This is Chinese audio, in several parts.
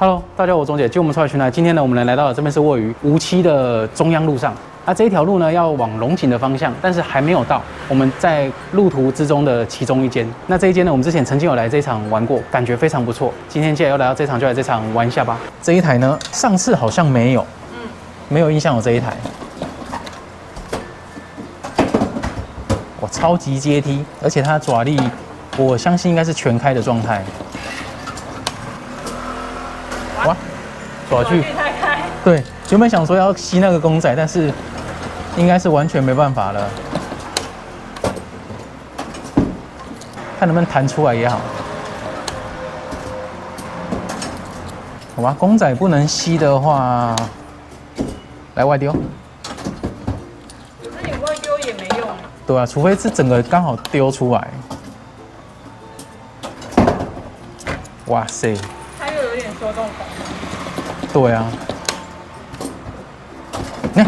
Hello，大家好，我钟姐，接我们出来巡来。今天呢，我们来到了这边是位于无锡的中央路上。那这一条路呢，要往龙井的方向，但是还没有到。我们在路途之中的其中一间。那这一间呢，我们之前曾经有来这一场玩过，感觉非常不错。今天既然要来到这场，就来这场玩一下吧。这一台呢，上次好像没有，嗯，没有印象有这一台。哇，超级阶梯，而且它的爪力，我相信应该是全开的状态。爪距太开。对，原本想说要吸那个公仔，但是应该是完全没办法了。看能不能弹出来也好。好吧，公仔不能吸的话，来外丢。那你外丢也没用。对啊，除非是整个刚好丢出来。哇塞！它又有点说动感。对啊，你看，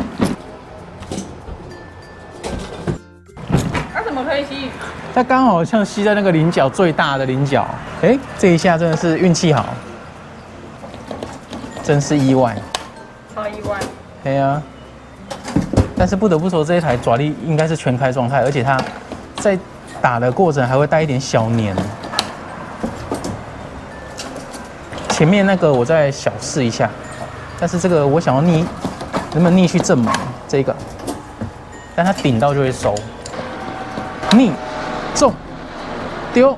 它怎么可以吸？它刚好像吸在那个菱角最大的菱角，哎，这一下真的是运气好，真是意外，超意外。对啊，但是不得不说这一台爪力应该是全开状态，而且它在打的过程还会带一点小黏。前面那个我再小试一下，但是这个我想要逆，能不能逆去正猛这个？但它顶到就会收，逆重丢，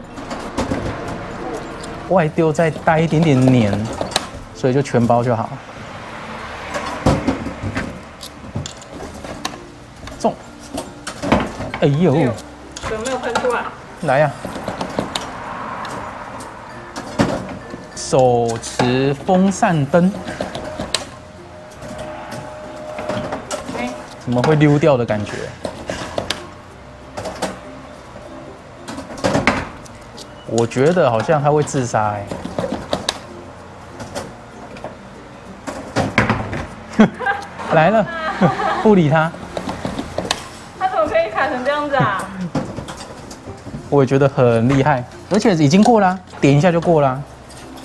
外丢再带一点点黏，所以就全包就好。重，哎呦，有没有喷出来？来呀！手持风扇灯，怎么会溜掉的感觉？我觉得好像他会自杀哎！来了，不理他。他怎么可以卡成这样子啊？我也觉得很厉害，而且已经过了，点一下就过了。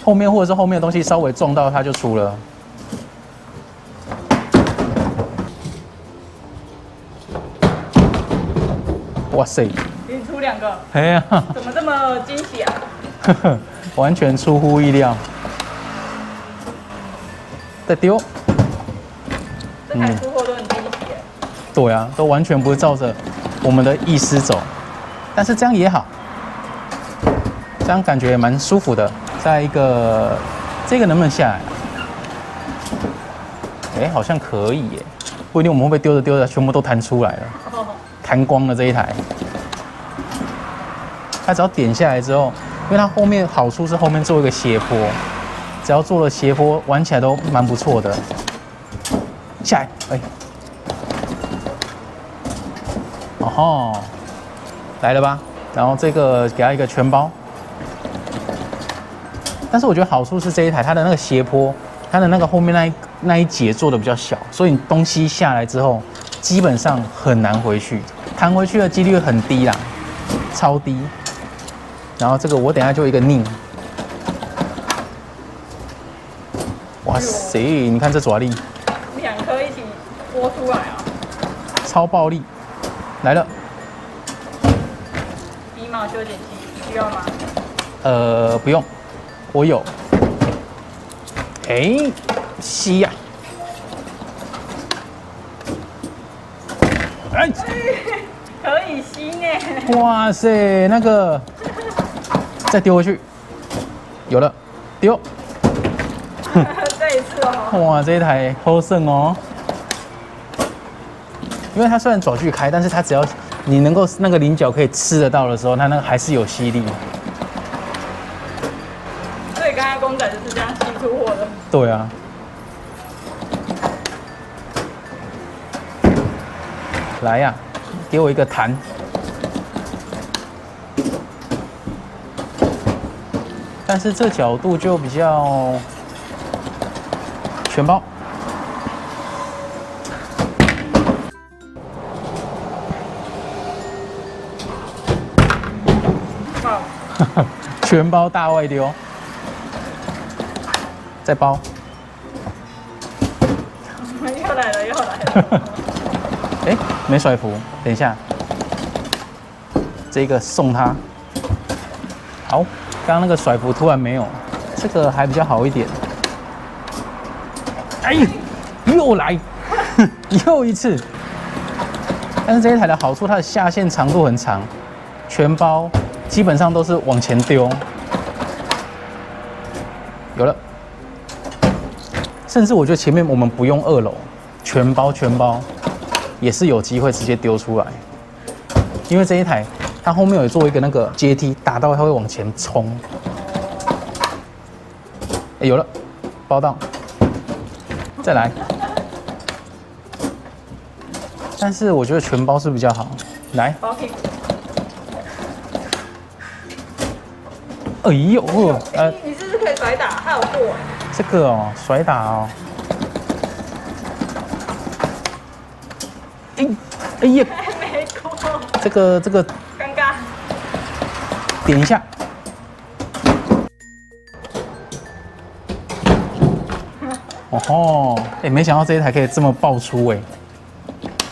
后面或者是后面的东西稍微撞到它就出了。哇塞！你出两个。哎呀！怎么这么惊喜啊？完全出乎意料。再丢。这台出货都很惊喜耶。对啊，都完全不是照着我们的意思走，但是这样也好，这样感觉也蛮舒服的。再一个，这个能不能下来？哎，好像可以耶。不一定我们会不会丢着丢着全部都弹出来了，弹光了这一台。它只要点下来之后，因为它后面好处是后面做一个斜坡，只要做了斜坡，玩起来都蛮不错的。下来，哎，哦吼，来了吧？然后这个给它一个全包。但是我觉得好处是这一台它的那个斜坡，它的那个后面那一那一节做的比较小，所以你东西下来之后，基本上很难回去，弹回去的几率很低啦，超低。然后这个我等下就一个拧，哇塞，你看这爪力，两颗一起拨出来啊，超暴力，来了，鼻毛修剪器需要吗？呃，不用。我有，哎，吸呀，哎，可以吸呢。哇塞，那个，再丢回去，有了，丢。这一次哦。哇，这一台好胜哦。因为它虽然爪距开，但是它只要你能够那个菱角可以吃得到的时候，它那个还是有吸力。对啊。来呀，给我一个弹。但是这角度就比较全包。全包大外丢。再包。又来了，又来了。哎，没甩服，等一下，这个送他。好，刚刚那个甩服突然没有，这个还比较好一点。哎，又来，又一次。但是这一台的好处，它的下线长度很长，全包基本上都是往前丢。有了，甚至我觉得前面我们不用二楼，全包全包也是有机会直接丢出来，因为这一台它后面有做一个那个阶梯，打到它会往前冲。哎，有了，包到，再来。但是我觉得全包是比较好，来。包屁股。哎呦，哎，你是不是可以甩打？还有过。这个哦，甩打哦。哎，哎呀。没过。这个这个。尴尬。点一下。哦吼，哎，没想到这一台可以这么爆出哎。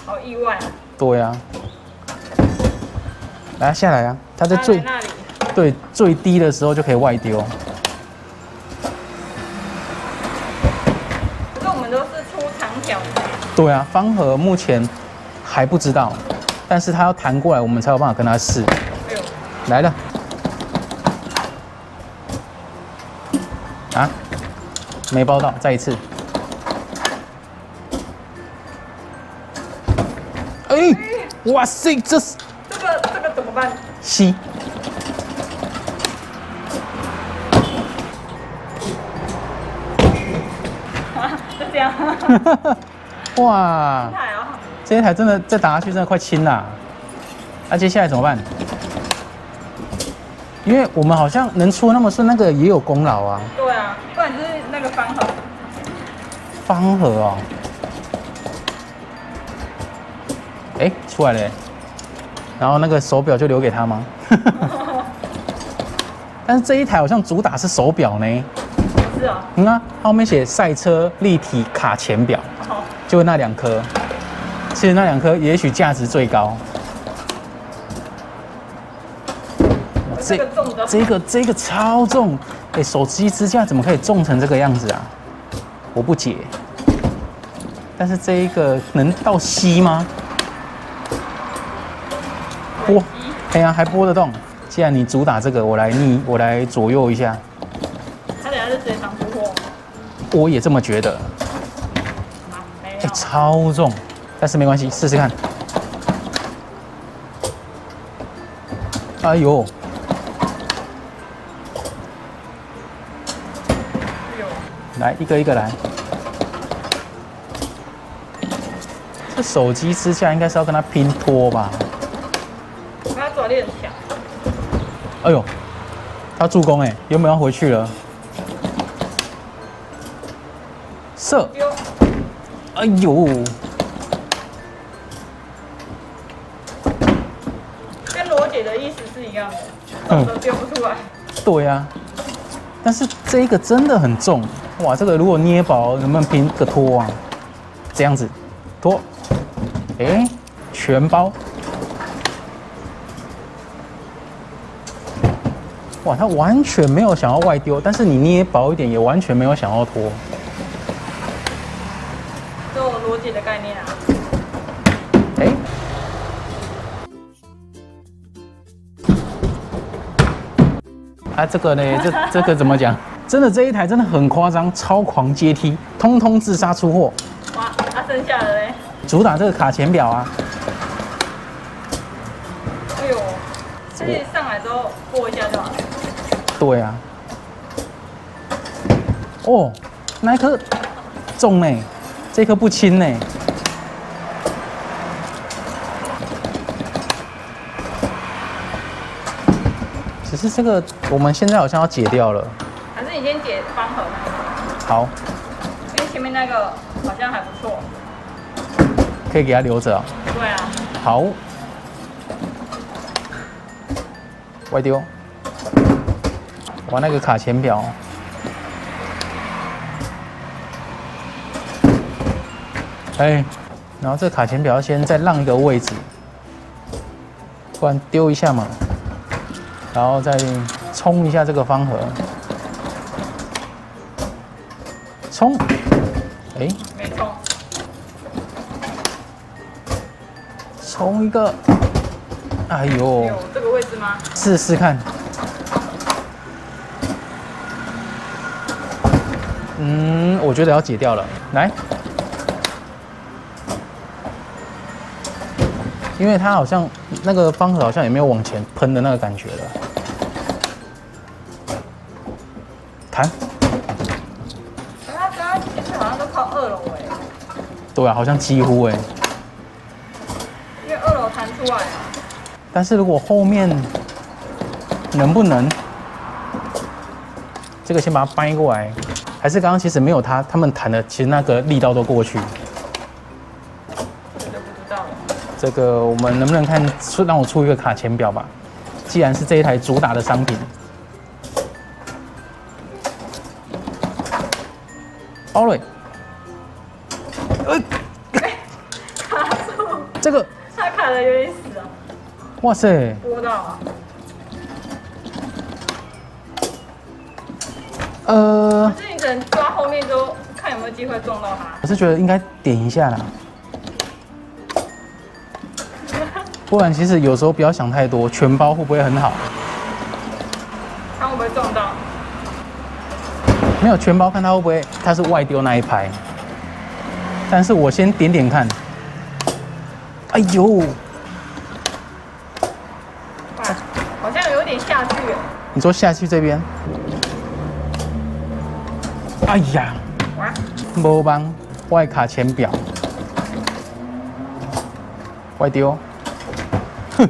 好意外对呀，来下来啊！它在最对最低的时候就可以外丢。可是我们都是出长条的。对啊，方盒目前还不知道，但是他要弹过来，我们才有办法跟他试。来了。啊，没包到，再一次。哎哇塞，这是这个这个怎么办？吸。啊，就这样。哇！这一台真的再打下去，真的快清了。那接下来怎么办？因为我们好像能出那么顺，那个也有功劳啊。对啊，不然就是那个方盒。方盒哦。哎，出来了，然后那个手表就留给他吗？但是这一台好像主打是手表呢。是啊。嗯啊，后面写赛车立体卡钳表，就那两颗。其实那两颗也许价值最高。这。这个这个超重，哎，手机支架怎么可以重成这个样子啊？我不解。但是这一个能到 C 吗？拨，哎呀，还拨得动。既然你主打这个，我来逆，我来左右一下。他等下是直接上出货。我也这么觉得。哎，超重，但是没关系，试试看。哎呦！来一个一个来。这手机支架应该是要跟它拼托吧？力很强。哎呦，他助攻哎，有没有要回去了？射。哎呦。跟罗姐的意思是一样的，嗯，都丢不出来。对呀，但是这个真的很重哇！这个如果捏薄，能不能拼个托啊？这样子，托，哎，全包。哇，它完全没有想要外丢，但是你捏薄一点也完全没有想要脱。啊，这个呢？这这个怎么讲？真的这一台真的很夸张，超狂阶梯，通通自杀出货。哇，它剩下的嘞？主打这个卡钳表啊。哎呦，这里上来之后拨一下就好。对啊，哦，那一颗重呢，这颗不轻呢。是这个我们现在好像要解掉了。还是你先解方盒。好。因为前面那个好像还不错。可以给它留着啊。对啊。好。外丢。玩那个卡钳表。哎、然后这卡钳表要先再让一个位置，不然丢一下嘛。然后再冲一下这个方盒，冲，哎，没冲，冲一个，哎呦，有这个位置吗？试试看。嗯，我觉得要解掉了，来，因为它好像那个方盒好像也没有往前喷的那个感觉了，对啊，好像几乎哎，因为二楼弹出来啊。但是如果后面能不能，这个先把它掰过来。还是刚刚其实没有他，他们弹的其实那个力道都过去。这就不知道了。这个我们能不能看出让我出一个卡钳表吧？既然是这一台主打的商品，哇塞，多到啊。呃，可是你只能抓后面都看有没有机会撞到它。我是觉得应该点一下啦，不然其实有时候不要想太多，全包会不会很好？看会不会撞到？没有全包，看它会不会它是外丢那一排。但是我先点点看。哎呦，哇，好像有点下去哎。你说下去这边？哎呀，无帮外卡钳表，外丢，哼，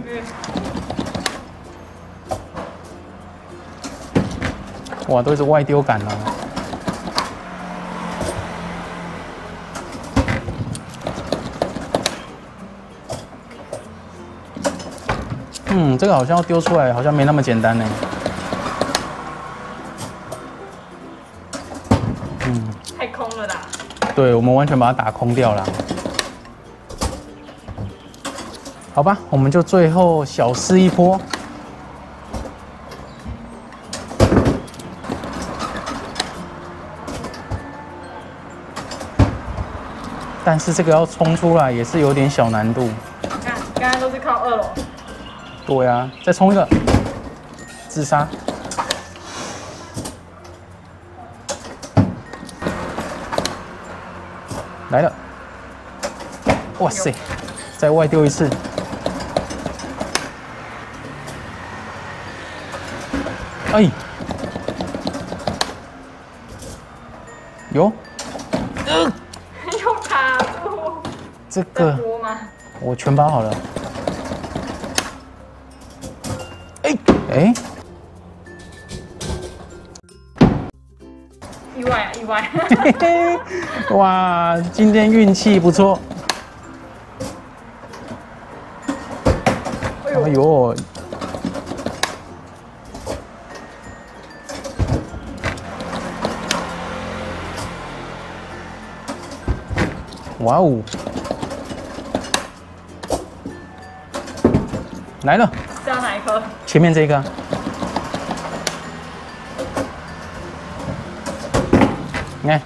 哇，都是外丢感了。嗯，这个好像要丢出来，好像没那么简单呢。对，我们完全把它打空掉了。好吧，我们就最后小试一波。但是这个要冲出来也是有点小难度。看，刚刚都是靠二楼。对啊，再冲一个，自杀。哇塞，再外丢一次！哎，有，又卡住。这个我全包好了。哎哎。意外啊意外哇，今天运气不错。哎呦！哇哦！来了。是要哪一颗？前面这个。你看，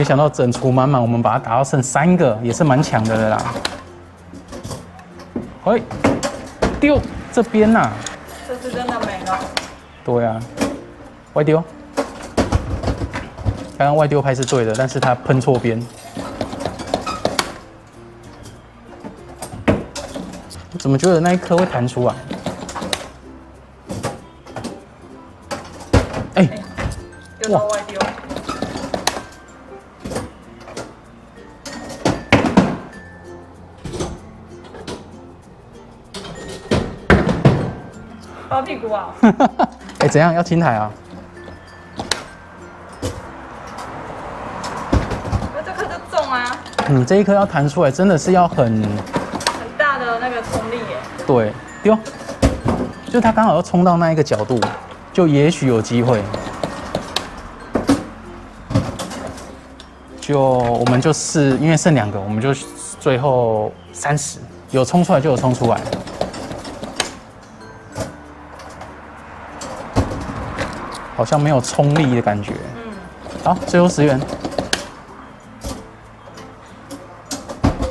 没想到整除满满，我们把它打到剩三个，也是蛮强的了啦。哎，丢这边呐！这次真的没了。对啊，外丢。刚刚外丢拍是对的，但是它喷错边。怎么觉得那一颗会弹出啊？往外！屁股啊！哎，怎样？要清台啊？那这颗就重啊！嗯，这一颗要弹出来，真的是要很很大的那个冲力耶。对，丢！就它刚好要冲到那一个角度，就也许有机会。就我们就试，因为剩两个，我们就最后三十，有冲出来就有冲出来。好像没有冲力的感觉。嗯，好，最后十元，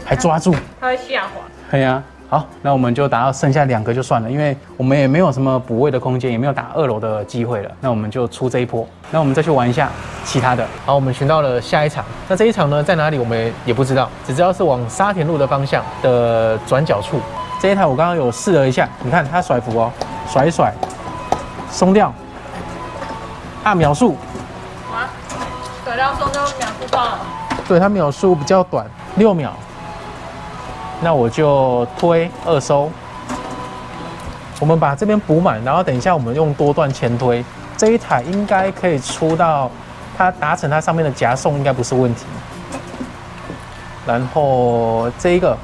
还抓住。它会下滑。对呀、好，那我们就打到剩下两个就算了，因为我们也没有什么补位的空间，也没有打二楼的机会了。那我们就出这一波，那我们再去玩一下其他的。好，我们寻到了下一场，那这一场呢在哪里我们也也不知道，只知道是往沙田路的方向的转角处。这一台我刚刚有试了一下，你看它甩浮哦，甩一甩，松掉，按秒数，哇，水到松就秒数到了。对，它秒数比较短，六秒。那我就推二收，我们把这边补满，然后等一下我们用多段前推，这一台应该可以出到它达成它上面的夹送，应该不是问题。然后这一个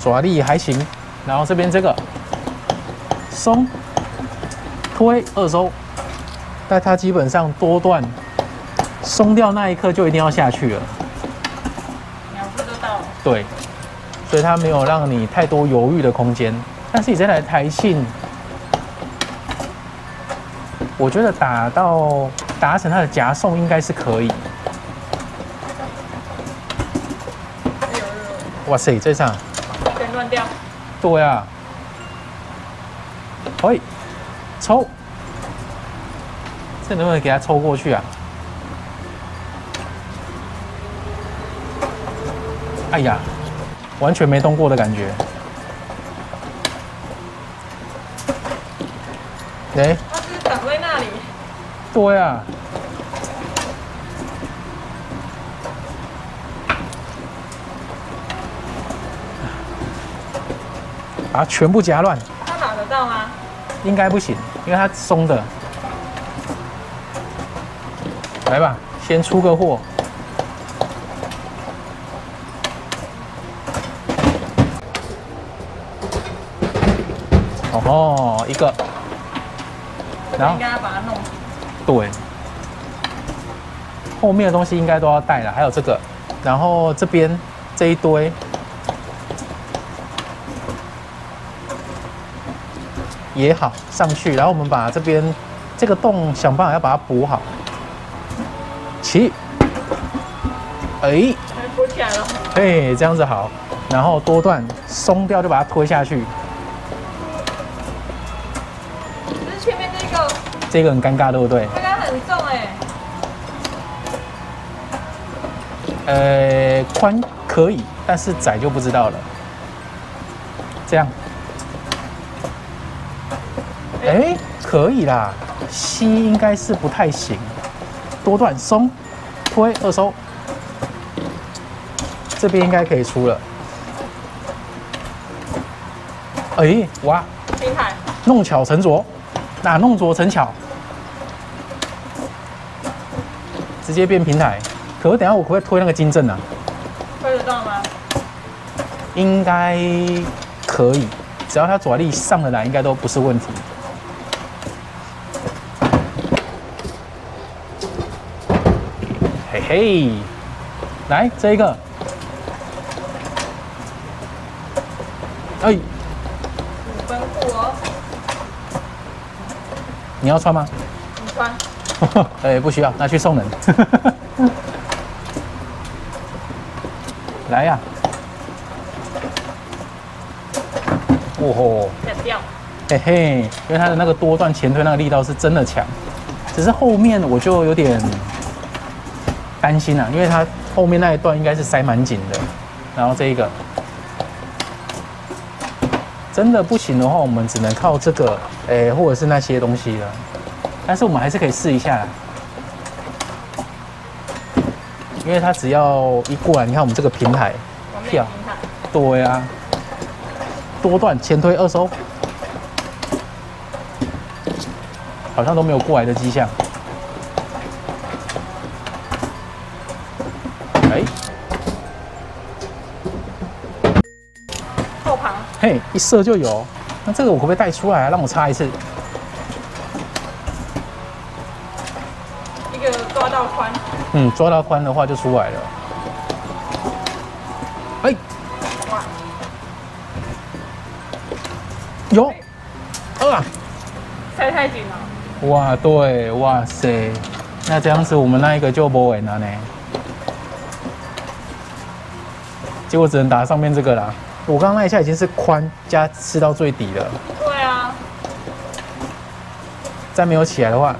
爪力还行，然后这边这个松推二收，但它基本上多段松掉那一刻就一定要下去了，秒数就到了。对，所以它没有让你太多犹豫的空间。但是你这台台庆，我觉得打到达成它的夹送应该是可以。哇塞，这场先乱掉。对啊，可以抽，这能不能给它抽过去啊？哎呀，完全没动过的感觉。哎、它是挡在那里。对啊。把它全部夹乱，到吗？应该不行，因为它松的。来吧，先出个货。哦吼，一个，然后应该要把它弄死。对，后面的东西应该都要带了，还有这个，然后这边这一堆，也好上去，然后我们把这边这个洞想办法要把它补好。起，哎，还补起来了。嘿，这样子好，然后多段松掉就把它推下去，就是前面那个，这个很尴尬，对不对？那个很重哎。呃，宽可以，但是窄就不知道了。这样，哎，可以啦，吸应该是不太行，多段松，推二收，这边应该可以出了。哎，哇，平台。弄巧成拙，哪弄拙成巧，直接变平台。可是等下我可不可以推那个金正啊？推得到吗？应该可以，只要他爪力上得来，应该都不是问题。来这一个，哎，五分裤哦，你要穿吗？你穿。哎，不需要，拿去送人。来呀、哦吼，再掉。嘿嘿，因为它的那个多段前推那个力道是真的强，只是后面我就有点担心啊，因为它后面那一段应该是塞蛮紧的，然后这一个真的不行的话，我们只能靠这个，诶、或者是那些东西了。但是我们还是可以试一下啦，因为它只要一过来，你看我们这个平台，跳。对啊，多段前推二收，好像都没有过来的迹象。射就有。那这个我可不可以带出来啊？让我插一次。一个抓到宽嗯，抓到宽的话就出来了。哎，有，啊，塞太紧了。哇，对，哇塞，那这样子我们那一个就不稳了呢。结果只能打上面这个啦。我刚刚那一下已经是宽加吃到最底了，对啊，再没有起来的话，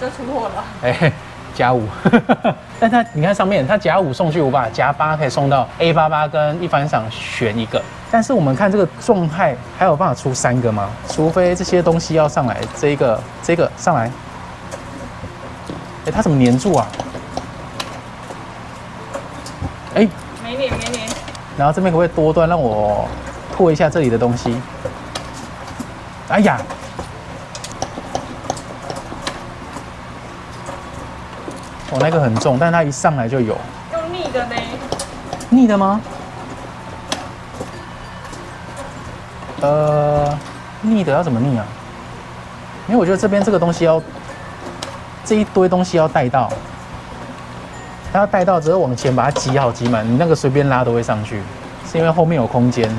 就出货了。哎、加五。但它你看上面，它加五送去五把，加八可以送到 A 八八跟一番赏选一个。但是我们看这个状态，还有办法出三个吗？除非这些东西要上来，这一个这个上来。哎、它怎么粘住啊？哎、没粘没脸，然后这边可不可以多段让我拖一下这里的东西？哎呀，我、那个很重，但它一上来就有用逆的呢。逆的吗？呃，逆的要怎么逆啊？因为我觉得这边这个东西要这一堆东西要带到，它要带到之后往前把它挤好挤满，你那个随便拉都会上去，是因为后面有空间。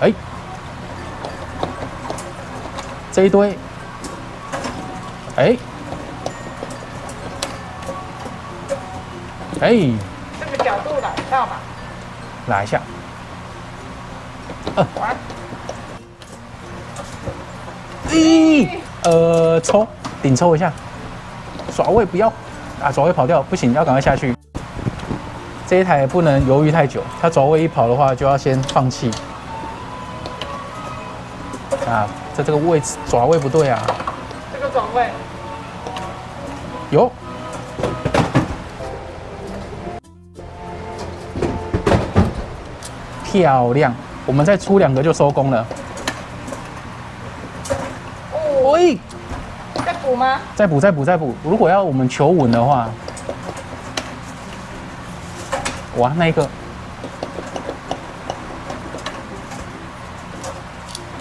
哎，这一堆，哎，哎，这个角度来到吧。拉一下，完。咦，呃，抽，顶抽一下，爪位不要，啊，爪位跑掉不行，要赶快下去。这一台不能犹豫太久，它爪位一跑的话，就要先放弃。啊，在这个位置爪位不对啊，这个转位，有。漂亮，我们再出两个就收工了。哦，喂，再补再补再补再补。如果要我们求稳的话，哇，那一个，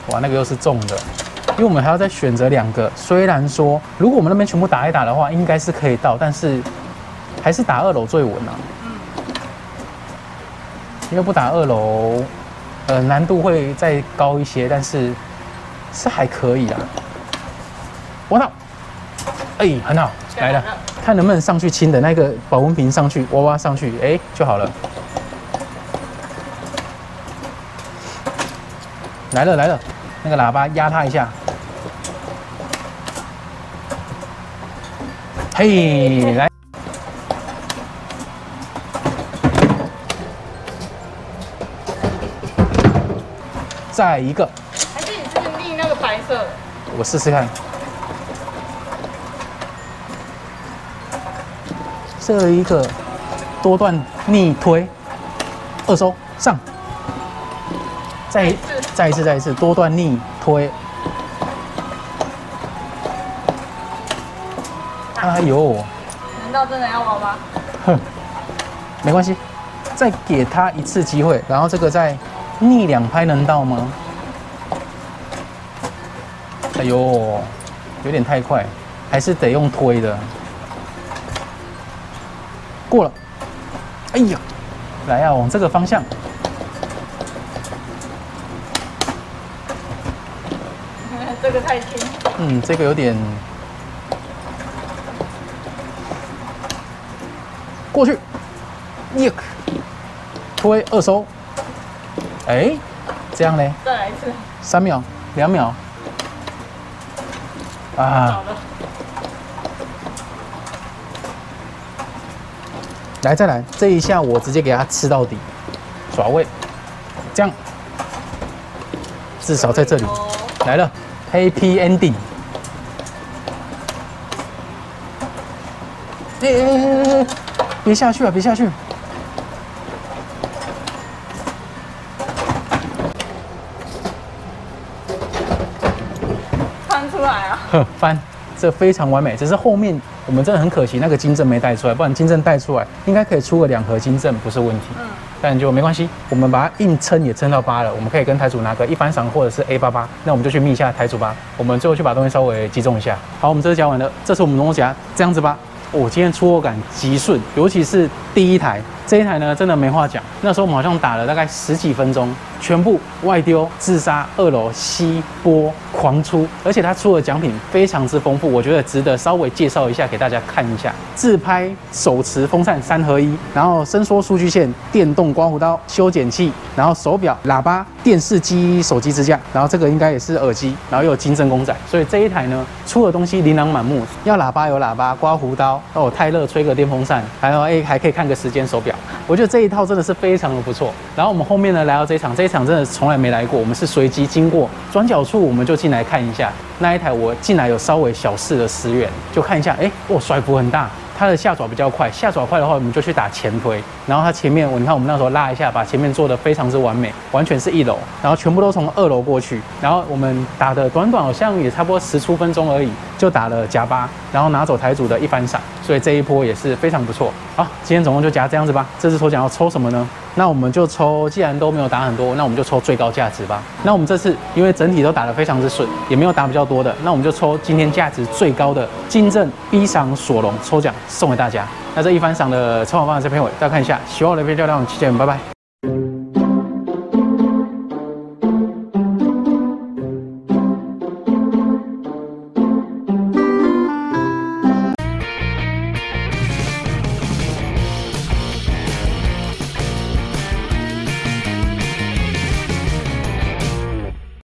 哇，那个又是重的，因为我们还要再选择两个。虽然说，如果我们那边全部打一打的话，应该是可以到，但是还是打二楼最稳啊。因为不打二楼，呃，难度会再高一些，但是是还可以啊。我操！哎，很好，来了，看能不能上去轻的那个保温瓶上去，挖挖上去，哎就好了。来了来了，那个喇叭压它一下。嘿，来。再一个，还是你是逆那个白色的？我试试看。这一个多段逆推，二收上，再一再一次再一次多段逆推。哎呦，难道真的要娃娃？哼，没关系，再给他一次机会，然后这个再逆两拍能到吗？哎呦，有点太快，还是得用推的。过了，哎呀，来呀、往这个方向。这个太轻，嗯，这个有点。过去，耶，推二收，哎，这样嘞？再来一次，三秒，两秒，啊好，了，来再来，这一下我直接给它吃到底，爪位，这样，至少在这里来了，Happy Ending。哎哎哎哎哎！别下去啊！别下去！翻出来啊！哼，翻，这非常完美。只是后面我们真的很可惜，那个金正没带出来，不然金正带出来，应该可以出个两盒金正，不是问题。嗯，但就没关系，我们把它硬撑也撑到八了，我们可以跟台主拿个一番赏或者是 A 八八，那我们就去密一下台主吧。我们最后去把东西稍微集中一下。好，我们这次讲完了，这次我们龙头夹，这样子吧。我今天出货感极顺，尤其是第一台这一台呢，真的没话讲。那时候我们好像打了大概十几分钟，全部外丢、自杀、二楼吸波狂出，而且它出的奖品非常之丰富，我觉得值得稍微介绍一下给大家看一下。自拍手持风扇三合一，然后伸缩数据线、电动刮胡刀、修剪器，然后手表、喇叭、电视机、手机支架，然后这个应该也是耳机，然后又有金针公仔，所以这一台呢出的东西琳琅满目，要喇叭有喇叭，刮胡刀哦，泰勒吹个电风扇，还有哎还可以看个时间手表，我觉得这一套真的是非常的不错。然后我们后面呢来到这一场，这一场真的从来没来过，我们是随机经过转角处，我们就进来看一下那一台，我进来有稍微小试了十元，就看一下，哎，哇，甩幅很大。它的下爪比较快，下爪快的话，我们就去打前推。然后它前面，我你看我们那时候拉一下，把前面做的非常之完美，完全是一楼，然后全部都从二楼过去。然后我们打的短短好像也差不多十出分钟而已，就打了夹八，然后拿走台主的一番赏，所以这一波也是非常不错。好，今天总共就夹这样子吧。这次抽奖要抽什么呢？那我们就抽，既然都没有打很多，那我们就抽最高价值吧。那我们这次因为整体都打得非常之顺，也没有打比较多的，那我们就抽今天价值最高的金正 B 赏索隆抽奖送给大家。那这一番赏的抽奖方法在片尾，大家看一下。喜欢我的片，就亮，期见，拜拜。